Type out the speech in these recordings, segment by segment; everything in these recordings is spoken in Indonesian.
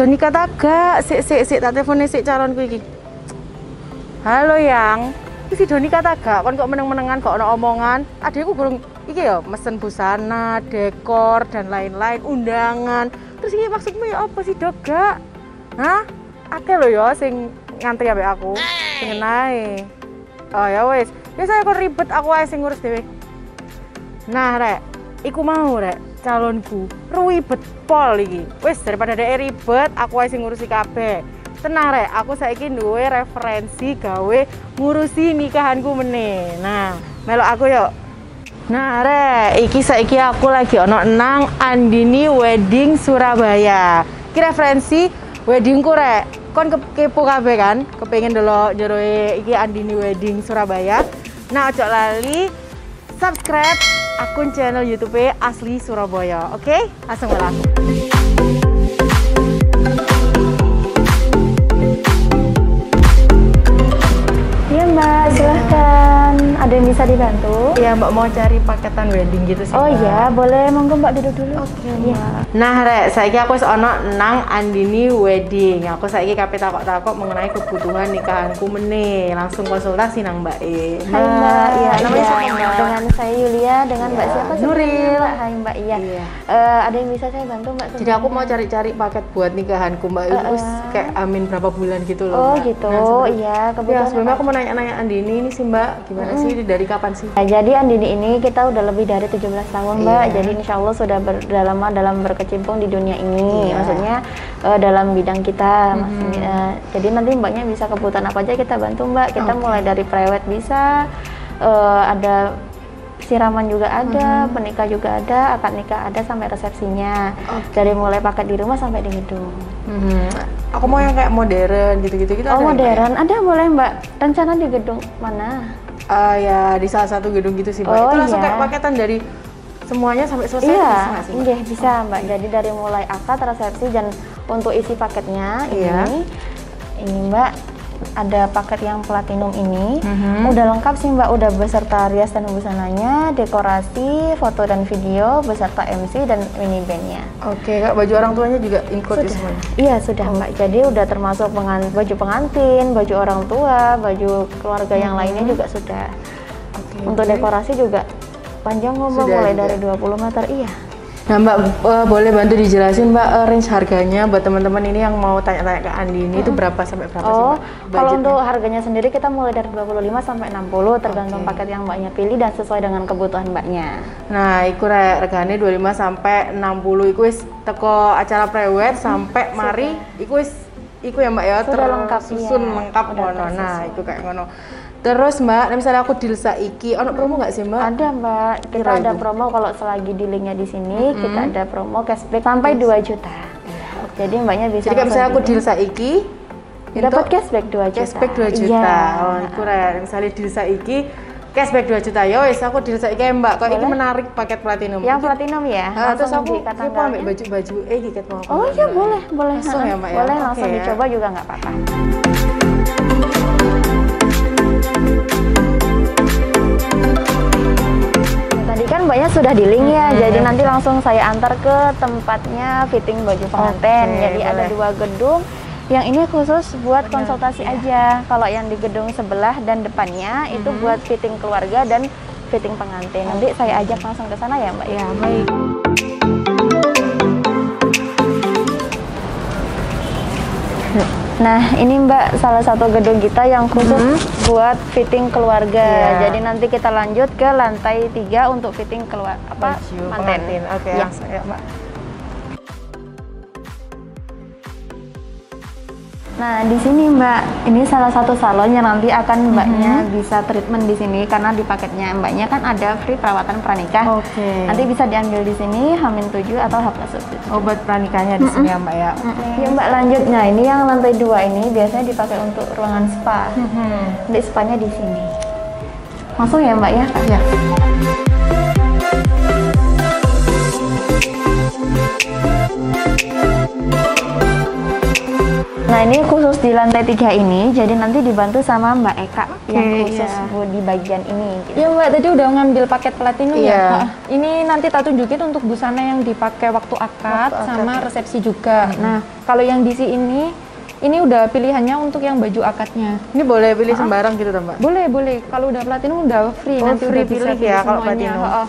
do nikah ta gak? Sik sik sik tak telepone sik calonku iki. Halo yang, iki do nikah ta gak? Kon kok meneng-menengan kok ono omongan. Adekku burung iki ya mesen busana, dekor dan lain-lain, undangan. Terus iki maksudmu ya apa sih, Dok? Gak? Hah? Akeh lho ya sing ngantri ambek aku. Pengen naik. Oh ya wes, biasa aku ribet aku ae sing ngurus dhewe. Nah, rek, iku mau rek calonku ribet pol iki. Wes daripada dhek ribet, aku sing ngurusi kabeh. Tenang rek, aku saiki duwe referensi gawe ngurusi nikahanku meneh. Nah, melok aku yuk. Nah, rek, iki saiki aku lagi ono nang Andini Wedding Surabaya. Iki referensi weddingku rek. Kon ke kepo kabeh kan? Kepengen delok jero iki Andini Wedding Surabaya. Nah, ojo lali subscribe akun channel YouTube Asli Surabaya. Oke? Langsung mulai. Bisa dibantu? Ya, Mbak mau cari paketan wedding gitu sih. Oh Mbak. iya, boleh monggo mbak duduk dulu. Oke, Iya. Nah, Rek, saiki aku wis ono nang Andini Wedding. Aku saiki kape takok-takok mengenai kebutuhan nikahanku meneh. Langsung konsultasi nang Mbak E. Hai mbak, iya, namanya iya, siapa Mbak? Dengan saya Yulia, dengan mbak Iya, siapa? Nuril. Hai mbak, iya. Iya. Eh, ada yang bisa saya bantu mbak? Jadi aku mau cari-cari paket buat nikahanku Mbak. Itu Eh, wis kayak amin berapa bulan gitu loh. Oh Mbak. gitu, Nah, iya. Ya, Kebetulan sebelumnya aku mau nanya-nanya Andini ini sih Mbak, gimana sih dari kapan sih? Nah, jadi Andini ini kita udah lebih dari 17 tahun mbak Iya. jadi insya Allah sudah ber- dalam berkecimpung di dunia ini Iya. maksudnya eh, dalam bidang kita maksudnya, eh, jadi nanti mbaknya bisa kebutuhan apa aja kita bantu mbak kita Oke. mulai dari prewed bisa eh, ada siraman juga ada penikah juga ada akad nikah ada sampai resepsinya dari mulai paket di rumah sampai di gedung Mhm. Aku mau yang kayak modern gitu-gitu gitu. oh modern ada boleh mbak rencana di gedung mana Ah, ya di salah satu gedung gitu sih Mbak. Oh, Itu langsung iya. kayak paketan dari semuanya sampai selesai Iya, bisa nggak sih? Mbak? iya bisa Mbak. Jadi dari mulai akad, resepsi dan untuk isi paketnya Iya. ini, ini Mbak ada paket yang platinum ini, Mhm. udah lengkap sih Mbak, udah beserta rias dan busananya, dekorasi, foto dan video, beserta MC dan mini bandnya. Oke, Kak, baju orang tuanya juga include di Sudah. semuanya. Iya sudah Mbak. Jadi udah termasuk pengan- baju pengantin, baju orang tua, baju keluarga yang lainnya juga sudah. Oke. Untuk dekorasi juga panjang ngomong mulai juga. dari 20 meter. Iya. Nah Mbak, eh, boleh bantu dijelasin Mbak eh, range harganya buat teman-teman ini yang mau tanya-tanya ke Andi ini itu berapa sampai berapa sih Oh, Mbak? kalau untuk harganya sendiri kita mulai dari 25 sampai 60 tergantung Oke. paket yang mbaknya pilih dan sesuai dengan kebutuhan mbaknya. Nah, iku regane 25 sampai 60 iku wis teko acara prewed sampai mari iku wis iku ya Mbak ya Sudah lengkap, tersusun iya. lengkap ngono. Nah, iku kayak ngono. Terus Mbak, nah misalnya aku deal saiki, ono promo nggak sih Mbak? Ada mbak, kita Kira ada itu. promo kalau selagi di linknya di sini kita ada promo cashback sampai 2 juta. Jadi mbaknya bisa Jadi misalnya aku deal saiki dapat untuk cashback 2 juta. cashback 2 juta. Iya. Oh, rek. Misalnya deal saiki cashback 2 juta. Ya wis aku deal saiki ya, Mbak. Kok iki Boleh. menarik paket platinum. Yang Iki- platinum ya. Ah, terus aku kepo ambil baju-baju eh giket mau. Oh iya boleh, boleh. Langsung ya. Mbak, ya? Boleh langsung dicoba juga nggak apa-apa. Mbaknya sudah di link ya, jadi nanti langsung saya antar ke tempatnya fitting baju pengantin. Oke, jadi ada boleh. dua gedung. Yang ini khusus buat konsultasi aja. Kalau yang di gedung sebelah dan depannya itu buat fitting keluarga dan fitting pengantin. Nanti saya ajak langsung ke sana ya, Mbak. Ya, baik. Nah, ini Mbak salah satu gedung kita yang khusus buat fitting keluarga. Iya. Jadi nanti kita lanjut ke lantai 3 untuk fitting keluar apa? Baju manten. pengantin. Oke, Ya. langsung ya, Mbak. Nah, di sini Mbak, ini salah satu salon yang nanti akan Mbaknya bisa treatment di sini karena di paketnya Mbaknya kan ada free perawatan pranikah. Oke. Nanti bisa diambil di sini Hamin 7 atau H plus 7. Obat pranikahnya di sini ya, Mbak ya. Ya Mbak lanjut. Nah, ini yang lantai dua ini biasanya dipakai untuk ruangan spa. Mhm. Nanti spanya di sini. Langsung ya Mbak ya. Ya. Nah ini khusus di lantai tiga ini, jadi nanti dibantu sama Mbak Eka yang khusus iya. Bu, di bagian ini. gitu. Ya Mbak, tadi udah ngambil paket platinum Iya. ya? Nah, ini nanti tak tunjukin untuk busana yang dipakai waktu akad Waktu akad, sama ya. resepsi juga. Nah, kalau yang di sini, ini udah pilihannya untuk yang baju akadnya. Ini boleh pilih sembarang gitu Mbak? Boleh, boleh. Kalau udah platinum udah free, Oh, nanti free udah bisa pilih ya kalau semuanya. platinum. Heeh.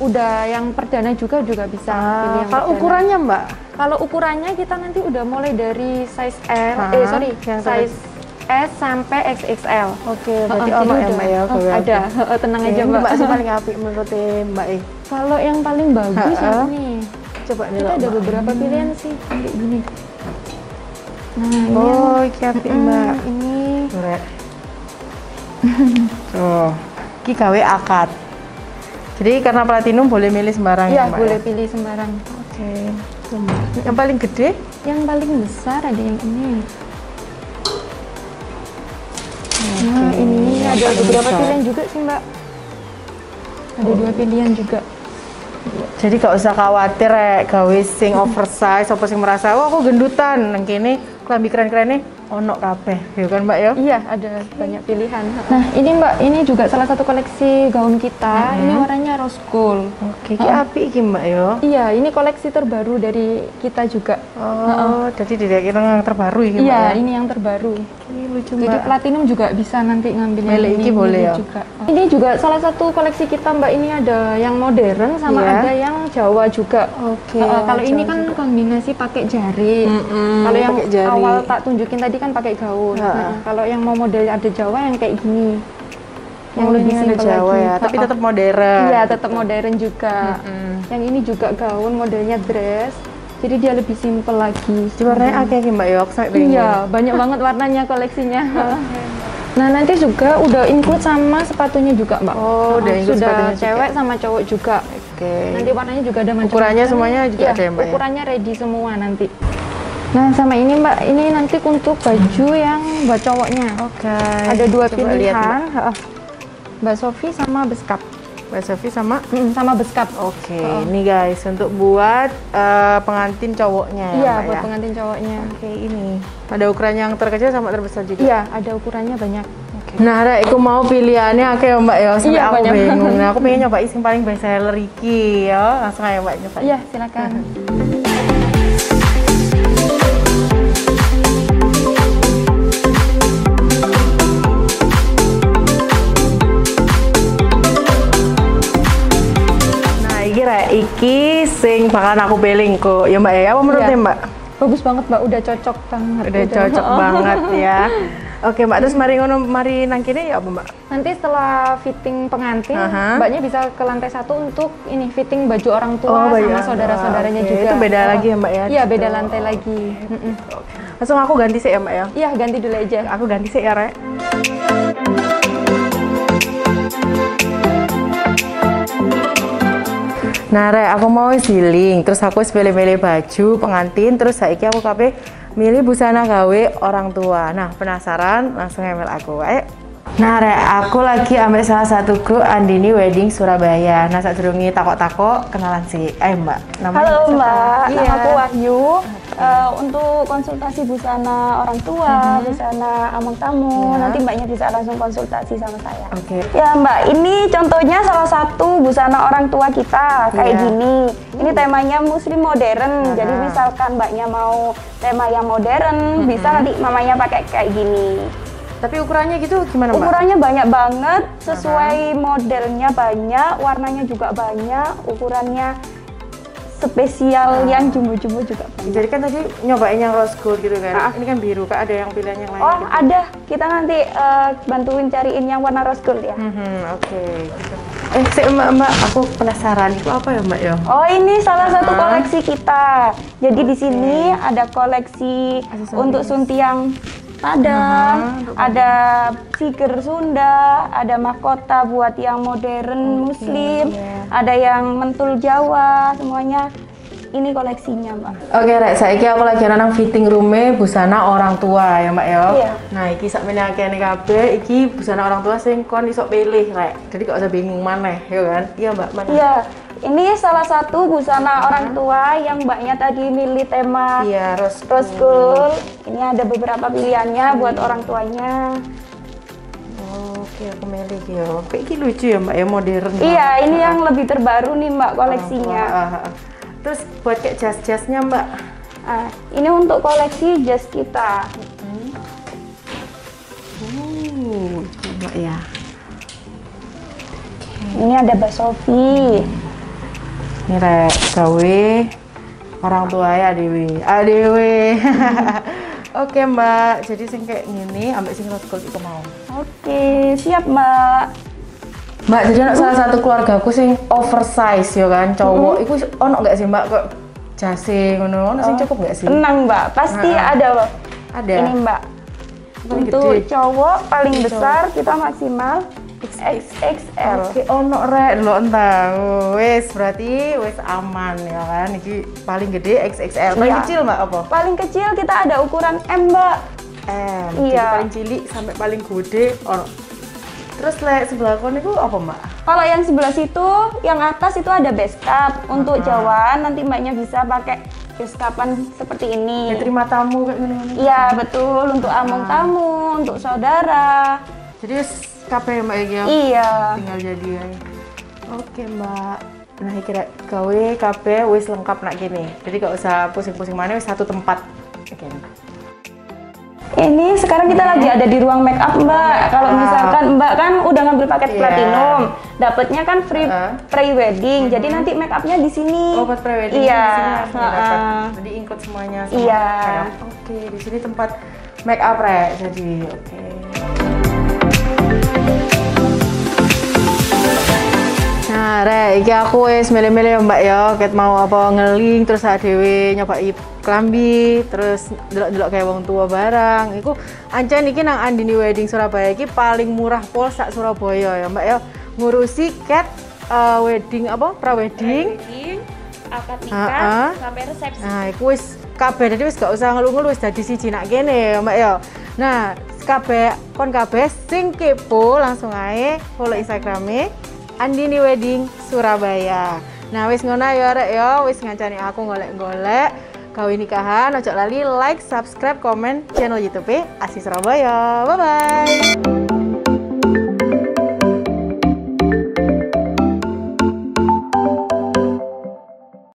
Udah yang perdana juga juga bisa pilih Ah, yang kalau perdana. ukurannya, Mbak? Kalau ukurannya kita nanti udah mulai dari size L, Ah, eh sorry, yang size S sampai XXL. Oke, berarti jadi ono ya, Mbak ya? oh, ada? Heeh, tenang Oke, aja Mbak. Mbak paling apik menurut Mbak E. Kalau yang paling bagus yang ini. Coba nih, Kita Mbak. ada beberapa pilihan sih kayak gini. Nah, ini Oh, iki apik, yang- Mbak. Hmm, ini Rek. Tuh, iki gawe akad. Jadi karena platinum boleh milih sembarang ya Mbak, boleh pilih sembarang. Oke. Tuh, Yang paling gede? Yang paling besar ada yang ini. Nah, ini yang ada paling beberapa besar. pilihan juga sih, Mbak. Ada dua pilihan juga. Jadi gak usah khawatir rek gawe sing oversize apa sing merasa oh aku gendutan nang kene klambi keren-kerene ono kabeh ya kan Mbak ya. Iya, ada banyak pilihan. Nah, ini Mbak, ini juga salah satu koleksi gaun kita. Ini warnanya rose gold. Oke, iki apik iki Mbak ya. Iya, ini koleksi terbaru dari kita juga. Oh, jadi tidak kira yang terbaru iki Mbak Iya, ya. ini yang terbaru. Ini lucu Jadi Mbak. platinum juga bisa nanti ngambil Milih ini, iki boleh ya? juga. Ini juga salah satu koleksi kita Mbak. Ini ada yang modern sama Iya. ada yang Jawa juga. Oke. Uh, kalau ini kan kombinasi pakai jari. Mm-mm, kalau yang jari. awal tak tunjukin tadi kan pakai gaun. Nah, kalau yang mau model ada Jawa yang kayak gini. Yang Oh, lebih ini simpel Jawa lagi. ya, tapi tetap modern. Iya, tetap modern juga. Yang ini juga gaun modelnya dress. Jadi dia lebih simpel lagi. Di warnanya akeh iki Mbak ya, sampai bingung. Iya, banyak banget warnanya koleksinya. Nah, nanti juga udah include sama sepatunya juga, Mbak. Oh, udah include Sudah sepatunya juga. cewek sama cowok juga. Oke. Nanti warnanya juga ada macam Ukurannya semuanya juga Iya, ada ya, Mbak, ya? Ukurannya ready semua nanti. Nah, sama ini Mbak, ini nanti untuk baju yang buat cowoknya. Oke. Ada dua Coba lihat, Mbak. pilihan. Mbak Sofi sama beskap. Mbak Sofi sama Mm, sama beskap. Oke, ini guys untuk buat eh, pengantin cowoknya ya, Iya, buat ya? pengantin cowoknya. Oke, ini. Ada ukuran yang terkecil sama terbesar juga. Iya, ada ukurannya banyak. Nah, Rek, aku mau pilihannya oke ya, Mbak ya. Sampai Iya, aku banyak bingung. Nah, aku pengen nyobain yang paling best seller iki ya. Langsung aja Mbak nyobain. Iya, silakan. iki sing bakalan aku pilih kok. Ya Mbak ya, apa menurutnya Iya. Mbak? Bagus banget, Mbak. Udah cocok banget. Udah cocok banget ya. Oke Mbak, terus mari ngono mari nang kene ya apa Mbak? Nanti setelah fitting pengantin, Aha. mbaknya bisa ke lantai satu untuk ini fitting baju orang tua baju sama orang saudara-saudaranya. Oke, juga. itu beda Oh, lagi ya, Mbak, ya? Iya beda Gitu. lantai lagi. Mm-mm. Langsung aku ganti sih ya Mbak ya. Iya ganti dulu aja. Aku ganti sih ya Rek. Nah, Rek, aku mau siling, terus aku pilih-pilih baju pengantin, terus saiki aku kabeh milih busana gawe orang tua. Nah, penasaran? Langsung email aku. Ayo. Nah, Rek, aku lagi ambil salah satu grup Andini Wedding Surabaya. Nah, saat takok-takok, kenalan sih. Ayo, Mbak. Namanya Halo? Mbak, Iya. nama aku Wahyu. Eh, untuk konsultasi busana orang tua, busana amang tamu, Iya. nanti Mbaknya bisa langsung konsultasi sama saya. Oke. Ya Mbak, ini contohnya salah satu busana orang tua kita kayak Iya. gini. Ini temanya muslim modern. Jadi misalkan Mbaknya mau tema yang modern, bisa nanti mamanya pakai kayak gini. Tapi ukurannya gitu gimana, Mbak? Ukurannya banyak banget, sesuai modelnya banyak, warnanya juga banyak, ukurannya spesial yang jumbo-jumbo juga banyak. Jadi kan tadi nyobain yang rose gold gitu kan. Ini kan biru, Kak. Ada yang pilihan yang lain Oh gitu. ada, kita nanti eh, bantuin cariin yang warna rose gold ya. Mhm, oke. gitu. Eh, sih, Mbak, Mbak, aku penasaran itu apa ya, Mbak ya? Oh ini salah satu koleksi kita. Jadi di sini ada koleksi untuk suntiang Padang, ada siger Sunda, ada mahkota buat yang modern Muslim, ada yang mentul Jawa, semuanya. Ini koleksinya, Mbak. Oke, Rek, saiki aku lagi ana nang fitting room busana orang tua ya, Mbak ya. Iya. Nah, iki sak meneh akeh kabeh, iki busana orang tua sing kon iso pilih, Rek. Jadi gak usah bingung maneh, ya kan? Iya, Mbak, mana? Iya, Ini salah satu busana orang tua yang mbaknya tadi milih tema Iya, rose rose gold. Ini ada beberapa pilihannya buat orang tuanya. Oke, aku milih yo. Kayak iki lucu ya, Mbak ya, modern. Iya, banget. ini yang lebih terbaru nih mbak koleksinya. Ah, ah, ah. Terus buat kayak jas-jasnya, Mbak. Nah, ini untuk koleksi jas kita. Uh, coba ya. Ini ada Mbak Sofi. Ini rek gawe orang tua ya Dewi. Adewi. Oke, Mbak. Jadi sing kayak gini, ambek sing gold itu mau. Oke, siap mbak. Mbak, jadi anak salah satu keluarga aku sing oversize ya kan, cowok. Iku ono nggak sih Mbak kok jase ngono, ono sing cukup nggak sih? Tenang mbak, pasti Nah, ada loh. Ada. Ini mbak. Paling Untuk gede. cowok paling besar kita maksimal XXL. Oke, ono rek lo entah. Wes berarti wes aman ya kan. Iki paling gede XXL. Paling Iya. kecil Mbak apa? Paling kecil kita ada ukuran M mbak. M. Jadi Iya. paling cilik sampai paling gede ono. Terus lek sebelah kon itu apa Mbak? Kalau yang sebelah situ, yang atas itu ada base cap. Untuk jawan nanti mbaknya bisa pakai capan seperti ini. Ya terima tamu kayak gini. Iya betul untuk among tamu, untuk saudara. Jadi wes kabeh Mbak ya. Iya. tinggal jadi ya. Oke mbak. Nah iki rek gawe kabeh wis lengkap nak gini. Jadi gak usah pusing-pusing mana wis satu tempat. Oke. Ini sekarang kita lagi ada di ruang make up mbak. Kalau misalkan mbak kan udah ngambil paket Iya. platinum, dapatnya kan free Heeh. pre wedding. Jadi nanti make upnya di sini. Oh buat prewedding Iya. di sini. Jadi include semuanya. Iya. Oke di sini tempat make up rek. Jadi oke. Nah, rek, iki aku wis milih-milih ya, Mbak ya, ket mau apa ngeling terus dhewe nyobai klambi, terus delok-delok kayak wong tua barang. Iku ancen iki nang Andini Wedding Surabaya iki paling murah pol sak Surabaya ya, Mbak ya. Ngurusi cat eh, wedding apa? Pra-wedding. akad Heeh. sampai resepsi. Nah, iku wis kabeh dadi wis gak usah ngeluh-ngeluh wis dadi siji nak kene ya, Mbak ya. Nah, kabeh kon kabeh sing kepo langsung ae follow Instagrame Andini Wedding Surabaya. Nah, wis ngono ya rek ya, wis ngancani aku golek-golek gawe nikahan, ojo lali like, subscribe, komen channel YouTube Asi Surabaya. Bye bye.